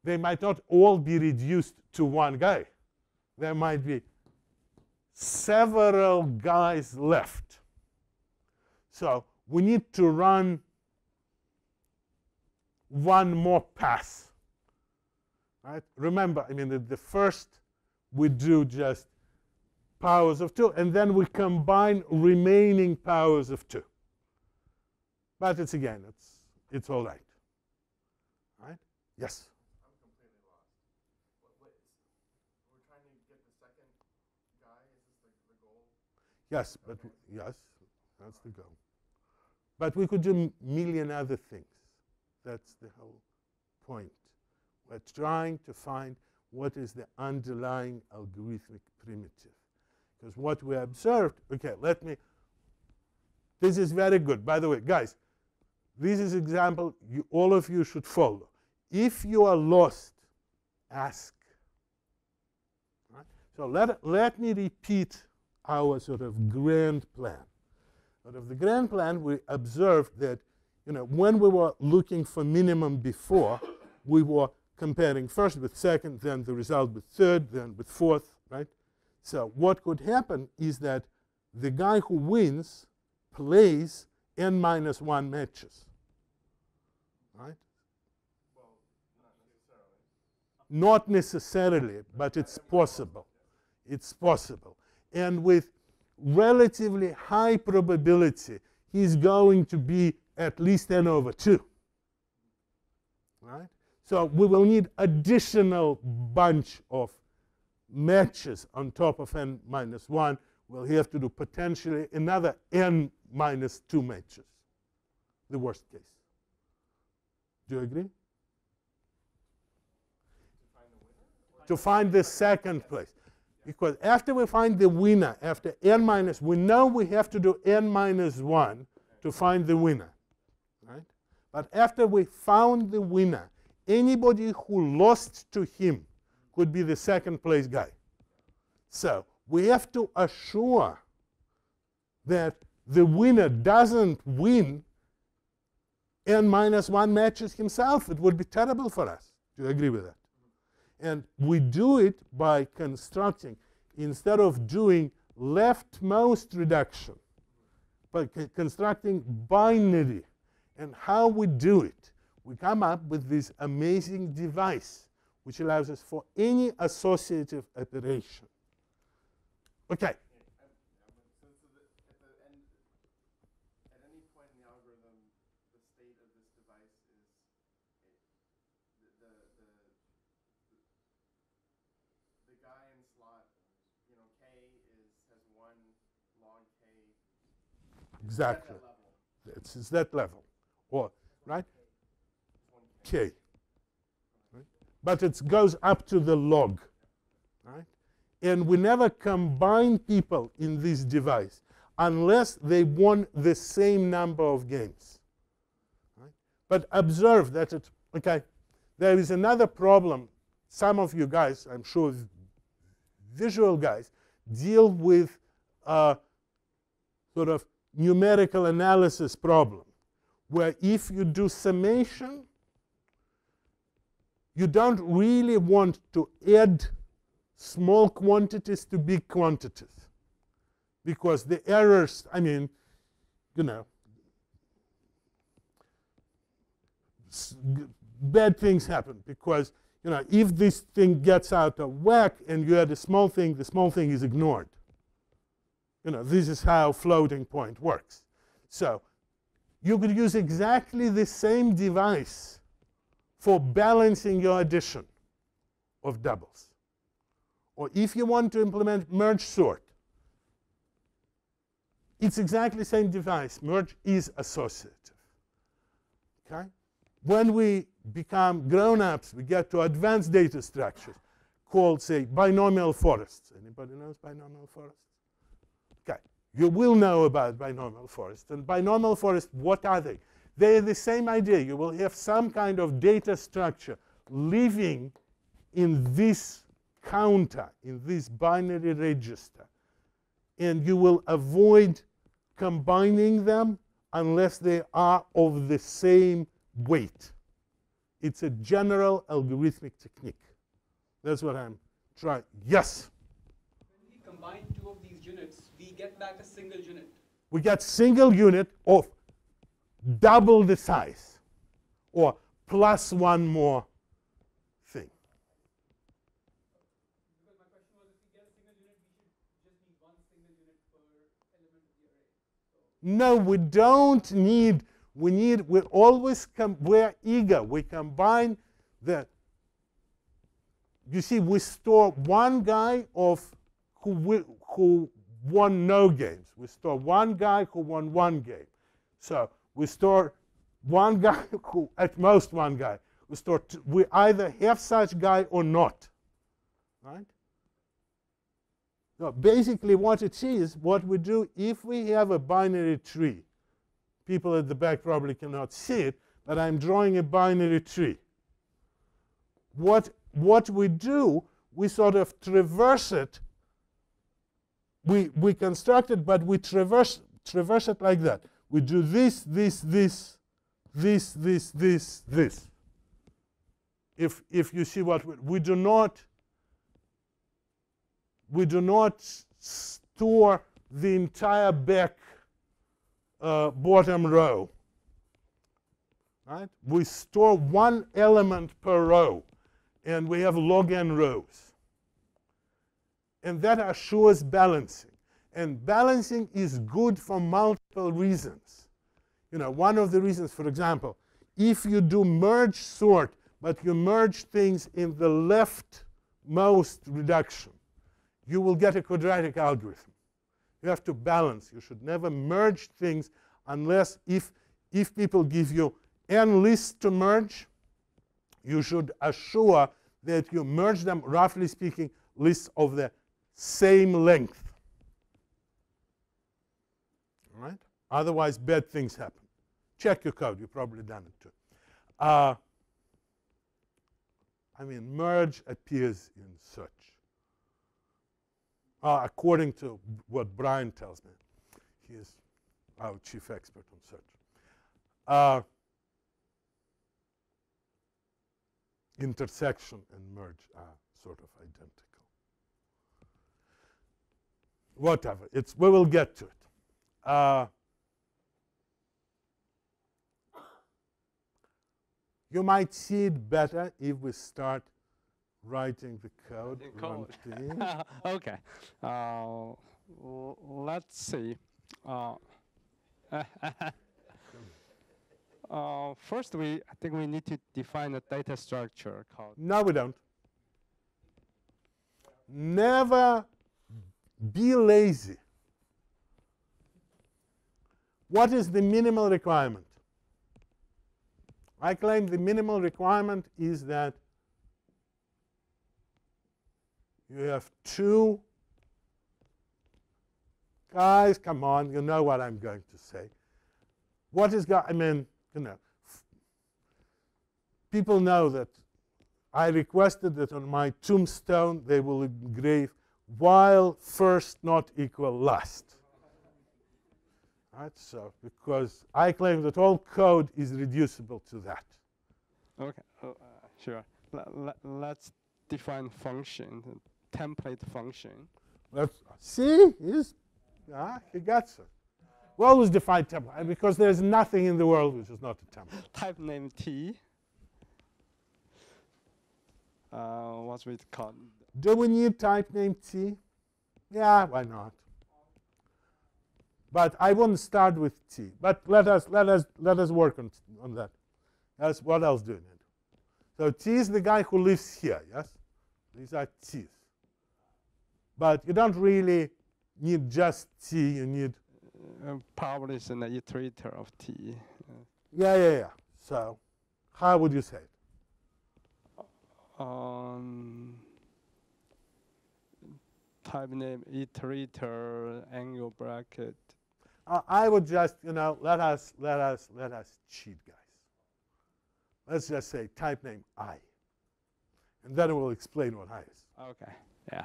they might not all be reduced to one guy. There might be several guys left. So we need to run one more pass. Right? Remember, I mean, the, the first we do just powers of 2, and then we combine remaining powers of 2. But it's again, it's, it's all right. Right? Yes? I'm completely lost. What, what is, we're trying to get the second guy? Is this the, the goal? Yes, but w- yes, that's the goal. But we could do a million other things. That's the whole point. We're trying to find what is the underlying algorithmic primitive. Because what we observed, okay, let me, this is very good. By the way, guys, this is example you, all of you should follow. If you are lost, ask. Right? So let, let me repeat our sort of grand plan. Out of the grand plan, we observed that you know, when we were looking for minimum before, we were comparing first with second, then the result with third, then with fourth, right? So what could happen is that the guy who wins plays n minus 1 matches, right? Not necessarily, but it's possible. It's possible. And with relatively high probability, he's going to be at least n over 2. Right? So we will need additional bunch of matches on top of n minus 1. We'll have to do potentially another n minus 2 matches, the worst case. Do you agree? To find the second place. Because after we find the winner, after n minus, we know we have to do n minus 1 to find the winner. Right? But after we found the winner, anybody who lost to him could be the second place guy. So we have to assure that the winner doesn't win n minus 1 matches himself. It would be terrible for us. Do you agree with that? And we do it by constructing, instead of doing leftmost reduction, by c- constructing binary. And how we do it, we come up with this amazing device which allows us for any associative operation. Okay, So, so the, at the end, at any point in the algorithm, Exactly. It's, it's that level. Or, right? K. Right? But it goes up to the log. Right? And we never combine people in this device unless they won the same number of games. Right? But observe that it, okay, there is another problem. Some of you guys, I'm sure visual guys, deal with uh, sort of numerical analysis problem, where if you do summation, you don't really want to add small quantities to big quantities because the errors, I mean, you know, bad things happen because, you know, if this thing gets out of whack and you add a small thing, the small thing is ignored. You know, this is how floating point works. So you could use exactly the same device for balancing your addition of doubles. Or if you want to implement merge sort, it's exactly the same device. Merge is associative. Okay? When we become grown-ups, we get to advanced data structures called, say, binomial forests. Anybody knows binomial forests? You will know about binomial forests. And binomial forests, what are they? They're the same idea. You will have some kind of data structure living in this counter, in this binary register. And you will avoid combining them unless they are of the same weight. It's a general algorithmic technique. That's what I'm trying. Yes? When we combine two of these units, we back a single unit. We get single unit of double the size or plus one more thing. We we. No, we don't need, we need, we always, com- we're eager. We combine the, you see, we store one guy of who, wi- who won no games. We store one guy who won one game. So we store one guy who, at most one guy. We store, we either have such guy or not, right? So basically what it is, what we do, if we have a binary tree, people at the back probably cannot see it, but I'm drawing a binary tree. What, what we do, we sort of traverse it. We, we construct it, but we traverse, traverse it like that. We do this, this, this, this, this, this, this. If, if you see what we, we do not we do not store the entire back uh, bottom row. Right? We store one element per row, and we have log n rows. And that assures balancing. And balancing is good for multiple reasons. You know, one of the reasons, for example, if you do merge sort, but you merge things in the leftmost reduction, you will get a quadratic algorithm. You have to balance. You should never merge things unless if, if people give you n lists to merge, you should assure that you merge them, roughly speaking, lists of the same length. All right? Otherwise, bad things happen. Check your code. You've probably done it too. Uh, I mean, merge appears in search uh, according to what Brian tells me. He is our chief expert on search. Uh, intersection and merge are sort of identical. Whatever, it's, we will get to it. Uh, you might see it better if we start writing the code. Code. okay. Uh, let's see. Uh, uh, first, we I think we need to define a data structure called. No, we don't. Never be lazy. What is the minimal requirement? I claim the minimal requirement is that you have two guys, come on, you know what I'm going to say. What is God? I mean, you know, people know that I requested that on my tombstone they will engrave while first not equal last. Right, so because I claim that all code is reducible to that. Okay, uh, uh, sure. Let, let's define function, template function. Let's see, he's, ah, he gets it. We always define template because there's nothing in the world which is not a template. Type name T. Uh, what's it called? Do we need type name T? Yeah, why not? But I wouldn't start with T. But let us let us let us work on on that. That's what else do we need? So T is the guy who lives here. Yes, these are T's. But you don't really need just T. You need Uh, probably is an iterator of T. yeah yeah yeah. So how would you say it? Um, type name iterator angle bracket. Uh, I would just, you know, let us, let us, let us cheat, guys. Let's just say type name I. And then we'll explain what I is. Okay, yeah.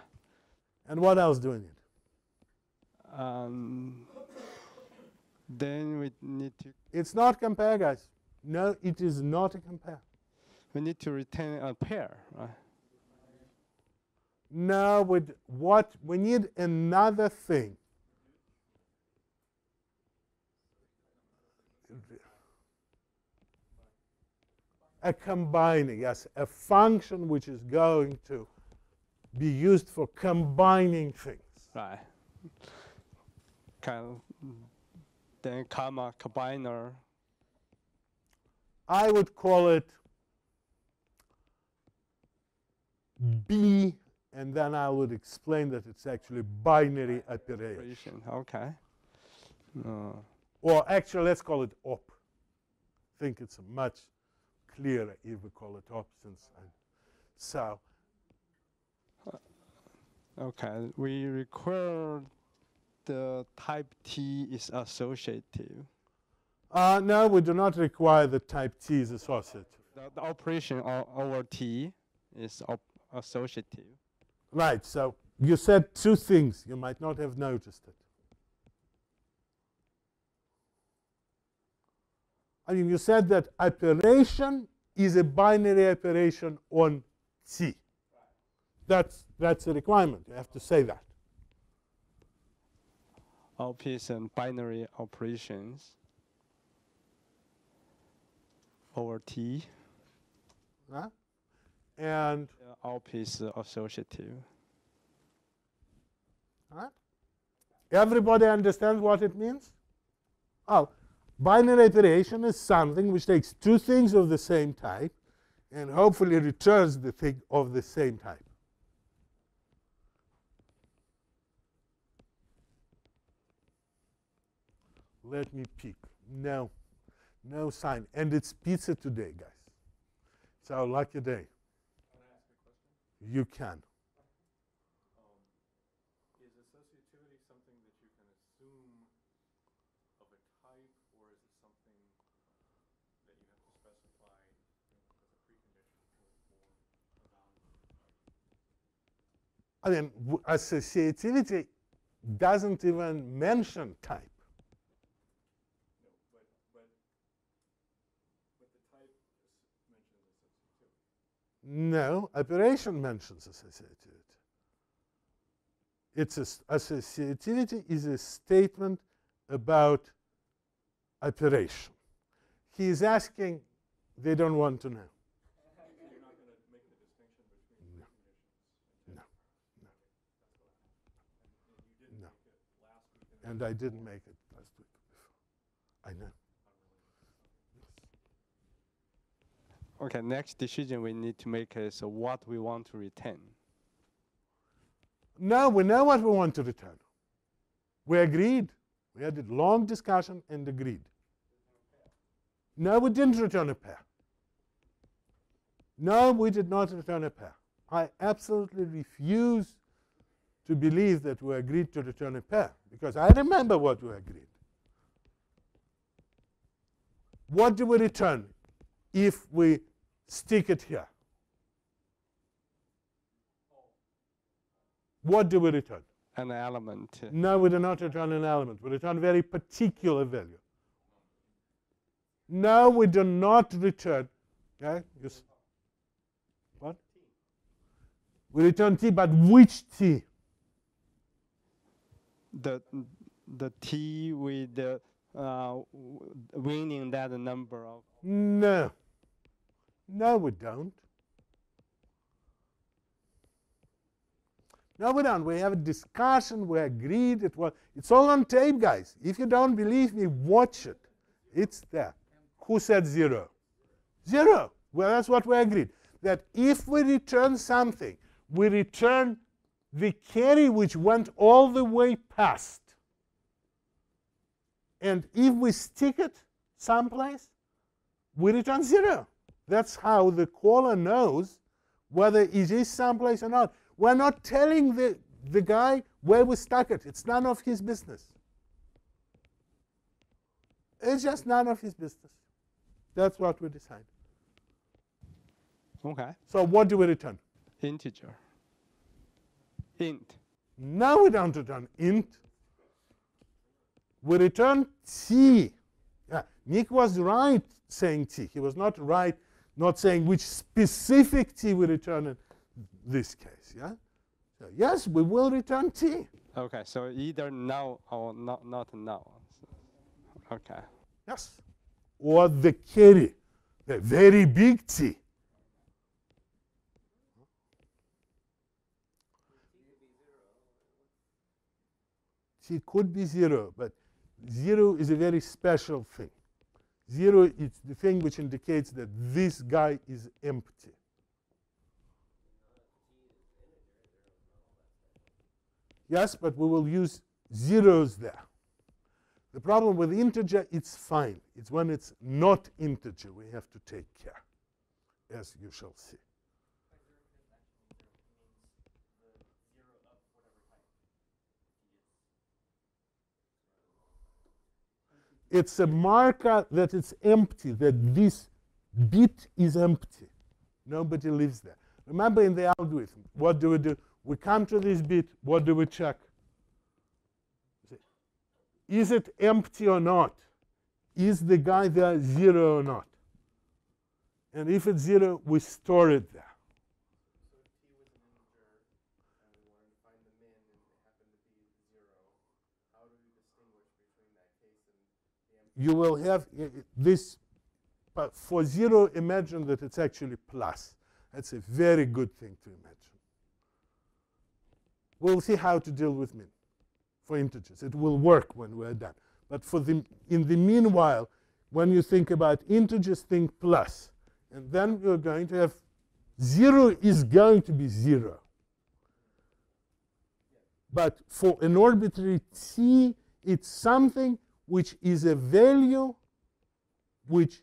And what else do we need? Um, then we need to It's not compare, guys. No, it is not a compare. we need to retain a pair, right? No, with what we need another thing. A combining, yes, a function which is going to be used for combining things. Right. Kind of, then comma combiner. I would call it B, and then I would explain that it's actually binary operation. Okay. Uh, Or actually, let's call it op. I think it's much clearer if we call it op since I, so okay. We require the type T is associative. uh, no, we do not require the type T is associative. The, the operation over T is op- associative. Right. So you said two things. You might not have noticed it. I mean, you said that operation is a binary operation on T. That's that's a requirement. You have to say that. OP is um, binary operations over T. Huh? And Uh, OP is uh, associative. huh? everybody understands what it means? Oh, binary operation is something which takes two things of the same type and hopefully returns the thing of the same type. Let me pick. No, no sign. And it's pizza today, guys. It's our lucky day. You can. Um, is associativity something that you can assume of a type, or is it something that you have to specify you know, as a precondition for, for a boundary? I mean, associativity doesn't even mention type. No, but, but, but the type is mentioned associativity. No, operation mentions associativity. It's a associativity is a statement about operation. He is asking, they don't want to know. No. No. No. No. and I didn't make it last week. I know. Okay, next decision we need to make is what we want to retain. Now we know what we want to return. We agreed. We had a long discussion and agreed. No, we didn't return a pair. No, we did not return a pair. I absolutely refuse to believe that we agreed to return a pair because I remember what we agreed. What do we return if we stick it here? What do we return? An element. No, we do not return an element. We return very particular value. No, we do not return. Okay? You s- what? We return t, but which t? The the t with the uh, winning that number of No. No, we don't. No, we don't. We have a discussion. We agreed. It was. It's all on tape, guys. If you don't believe me, watch it. It's there. Who said zero? Zero. Well, that's what we agreed. That if we return something, we return the carry which went all the way past. And if we stick it someplace, we return zero. That's how the caller knows whether it is someplace or not. We're not telling the, the guy where we stuck it. It's none of his business. It's just none of his business. That's what we decide. okay So what do we return? integer. Int. Now we don't return int. We return t. Yeah, Nick was right saying t. He was not right not saying which specific t we return in this case. Yeah. So yes, we will return t. Okay, so either now or not not now. Okay. Yes. Or the carry, the very big T. T could be zero, but zero is a very special thing. Zero is the thing which indicates that this guy is empty. Yes, but we will use zeros there. The problem with integer, it's fine. It's when it's not integer we have to take care, as you shall see. It's a marker that it's empty, that this bit is empty. Nobody lives there. Remember in the algorithm, what do we do? We come to this bit, what do we check? Is it empty or not? Is the guy there zero or not? And if it's zero, we store it there. You will have uh, this, but for zero, imagine that it's actually plus. That's a very good thing to imagine. We'll see how to deal with min for integers. It will work when we're done. But for the, in the meanwhile, when you think about integers, think plus. And then you're going to have 0 is going to be 0. But for an arbitrary t, it's something which is a value which,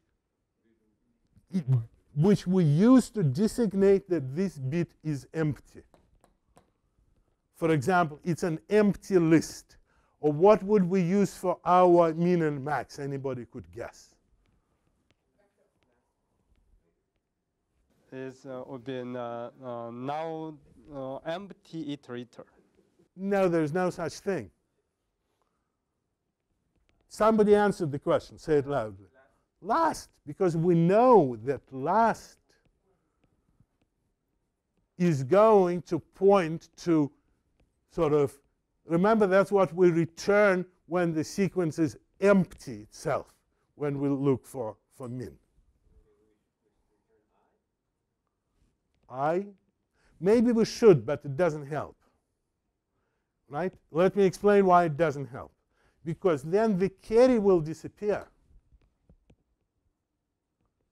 it, which we use to designate that this bit is empty. For example, it's an empty list. Or what would we use for our min and max? Anybody could guess. Is uh, would be an, uh, uh, now uh, empty iterator. No, there's no such thing. Somebody answered the question. Say it loudly. Last, because we know that last is going to point to sort of, remember that's what we return when the sequence is empty itself, when we look for, for min. I? Maybe we should, but it doesn't help. Right? Let me explain why it doesn't help. Because then the carry will disappear.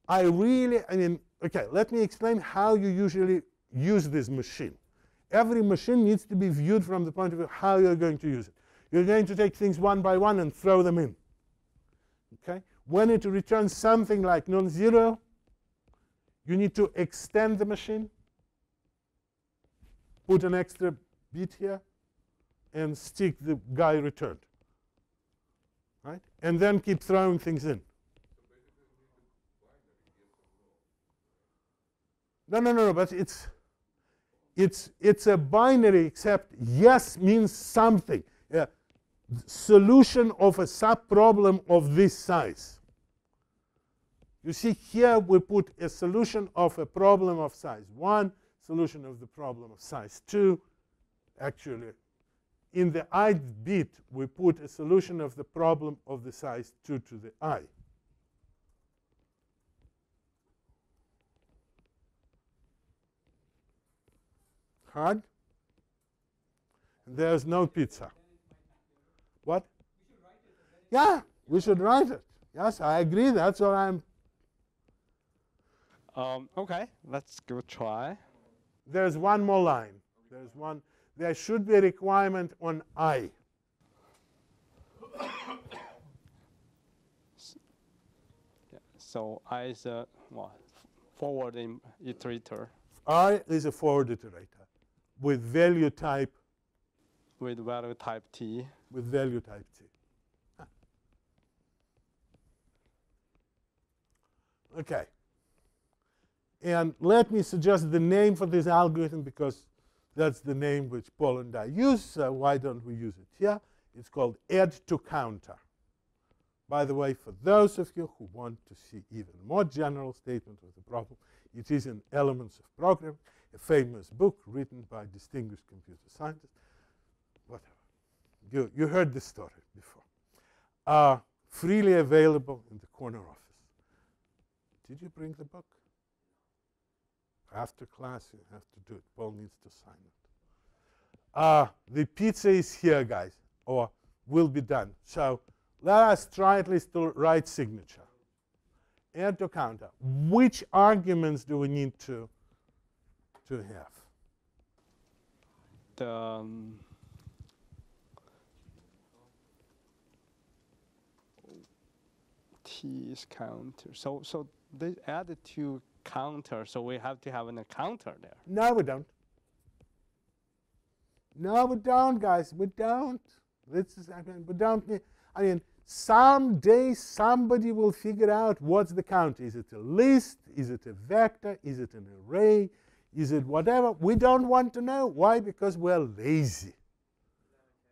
I really, I mean, okay, let me explain how you usually use this machine. Every machine needs to be viewed from the point of view how you're going to use it. You're going to take things one by one and throw them in. Okay? When it returns something like non-zero, you need to extend the machine, put an extra bit here, and stick the guy returned. And then keep throwing things in. No, no, no, no, but it's it's it's a binary except yes means something. A solution of a subproblem of this size. You see here we put a solution of a problem of size 1, solution of the problem of size 2. Actually, in the ith bit we put a solution of the problem of the size 2 to the i. Hard? There's no pizza. What? Yeah, we should write it. Yes, I agree. That's what I'm. Um, okay, let's give a try. There's one more line. There's one. There should be a requirement on I. So I is a what, forwarding iterator I is a forward iterator with value type with value type t. with value type t. Ah. Okay. And let me suggest the name for this algorithm because that's the name which Paul and I use. So why don't we use it here? It's called add to counter. By the way, for those of you who want to see even more general statement of the problem, it is in Elements of Programming, a famous book written by distinguished computer scientists. Whatever. You, you heard the story before. Uh, freely available in the corner office. Did you bring the book? After class, you have to do it. Paul needs to sign it. Uh, the pizza is here, guys, or will be done. So let us try at least to write signature. Add to counter. Which arguments do we need to, to have? The um, t is counter. So so they added to counter, so we have to have an counter there. No, we don't. No, we don't, guys. We don't. This is, I mean, we don't I mean, someday somebody will figure out what's the count. Is it a list? Is it a vector? Is it an array? Is it whatever? We don't want to know. Why? Because we're lazy.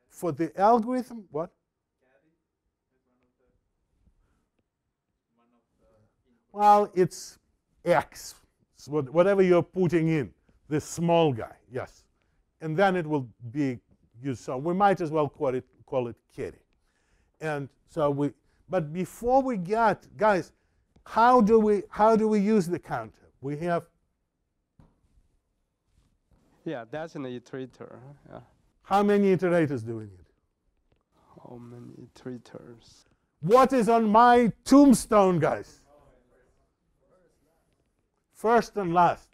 For the algorithm, what? Well, it's X, whatever you're putting in, this small guy, yes. And then it will be used. So we might as well call it, call it kitty. And so we, but before we get, guys, how do we, how do we use the counter? We have, Yeah, that's an iterator. Yeah. how many iterators do we need? How many iterators? What is on my tombstone, guys? First and last.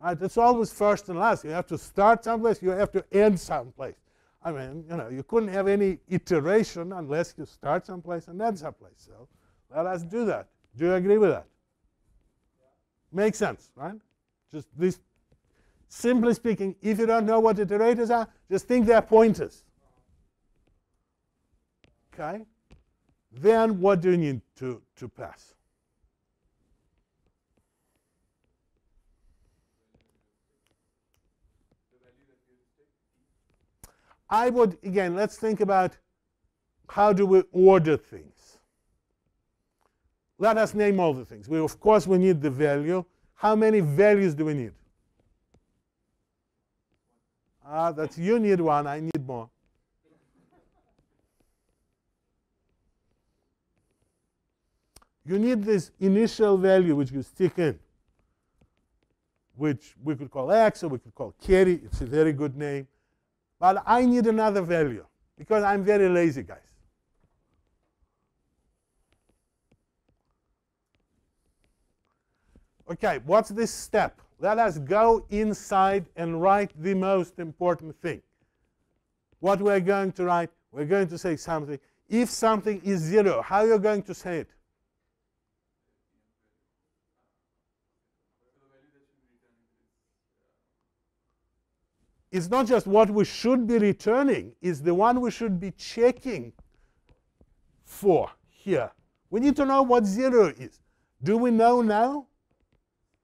Right? It's always first and last. You have to start someplace, you have to end someplace. I mean, you know, you couldn't have any iteration unless you start someplace and end someplace. So let us do that. Do you agree with that? Makes sense, right? Just this, simply speaking, if you don't know what iterators are, just think they're pointers. Okay? Then what do you need to, to pass? I would, again, let's think about how do we order things. Let us name all the things. We, of course, we need the value. How many values do we need? Ah, that's you need one, I need more. You need this initial value which you stick in, which we could call x or we could call carry. It's a very good name. But I need another value because I'm very lazy, guys. Okay, what's this step? Let us go inside and write the most important thing. What we're going to write, we're going to say something. If something is zero, how are you going to say it? It's not just what we should be returning, it's the one we should be checking for here. We need to know what zero is. Do we know now?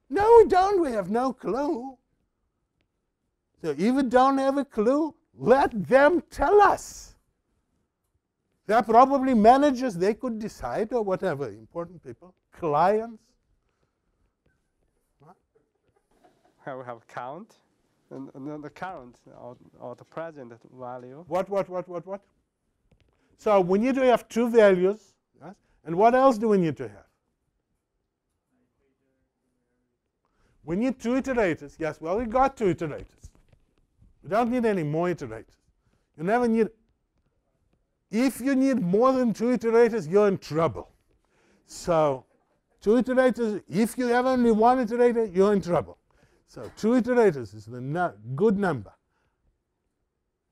No, we don't. We have no clue. So if we don't have a clue, let them tell us. They're probably managers, they could decide, or whatever, important people, clients. Here we have a count, and, and the current or, or the present value. What, what, what, what, what? So we need to have two values. Yes? And what else do we need to have? We need two iterators. Yes, well, we got two iterators. We don't need any more iterators. You never need. If you need more than two iterators, you're in trouble. So, two iterators, if you have only one iterator, you're in trouble. So, two iterators is the nu- good number.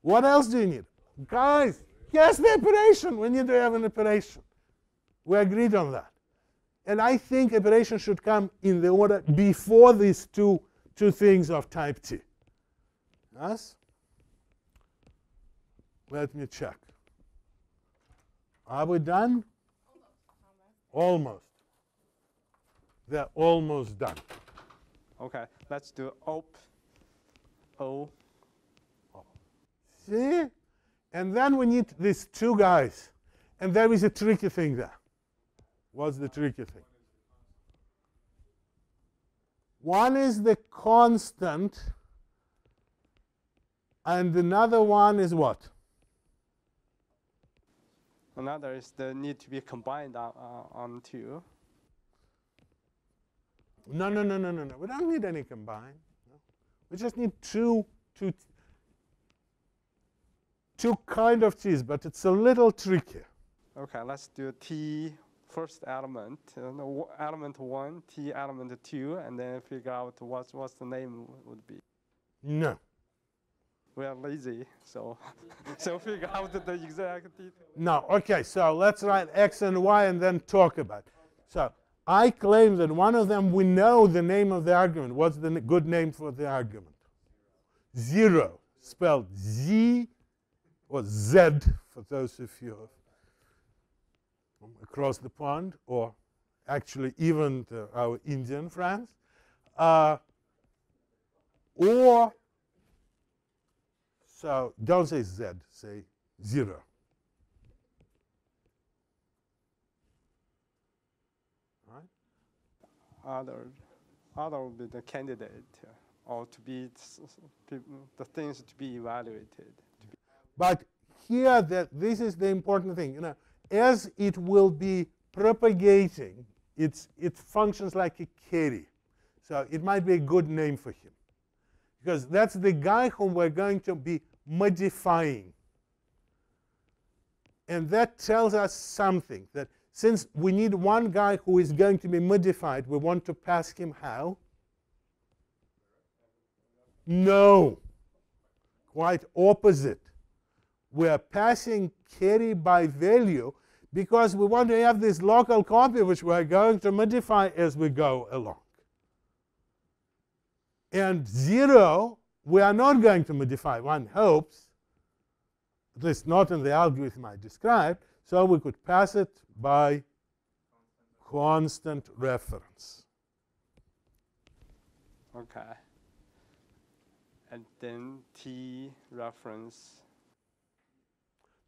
What else do you need? Guys, yes, the operation. We need to have an operation. We agreed on that. And I think operation should come in the order before these two, two things of type T. Yes? Let me check. Are we done? Almost. They're almost done. Okay, let's do op, o, See? And then we need these two guys. And there is a tricky thing there. What's the tricky thing? One is the constant, and another one is what? Another is the need to be combined on, uh, on two. No, no, no, no, no, no. We don't need any combined. No. We just need two, two, two kind of cheese, but it's a little tricky. Okay, let's do T first element, uh, element one, T element two, and then figure out what's, what's the name would be. No. We are lazy, so so figure out the exact detail. No. Okay, so let's write x and y and then talk about. it. So I claim that one of them we know the name of the argument. What's the good name for the argument? Zero, spelled Z or Z for those of you across the pond, or actually even the, our Indian friends, uh, or so don't say Z, say zero. Other, other would be the candidate, or to be the things to be evaluated. But here, that this is the important thing. You know, as it will be propagating, it's, it functions like a carry. So it might be a good name for him, because that's the guy whom we're going to be modifying. And that tells us something that since we need one guy who is going to be modified, we want to pass him how? No. Quite opposite. We are passing carry by value because we want to have this local copy which we are going to modify as we go along. And zero, we are not going to modify, one hopes, at least not in the algorithm I described, so we could pass it by constant reference. Okay. And then T reference.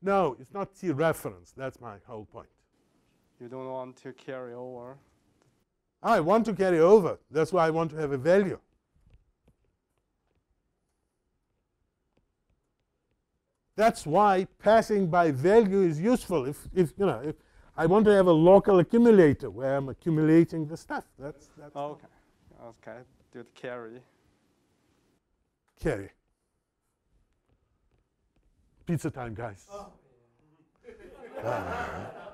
No, it's not T reference. That's my whole point. You don't want to carry over. I want to carry over. That's why I want to have a value. That's why passing by value is useful. If, if you know, if I want to have a local accumulator where I'm accumulating the stuff. That's that's Oh, okay. Okay. Do the carry. carry. Pizza time, guys. Ah.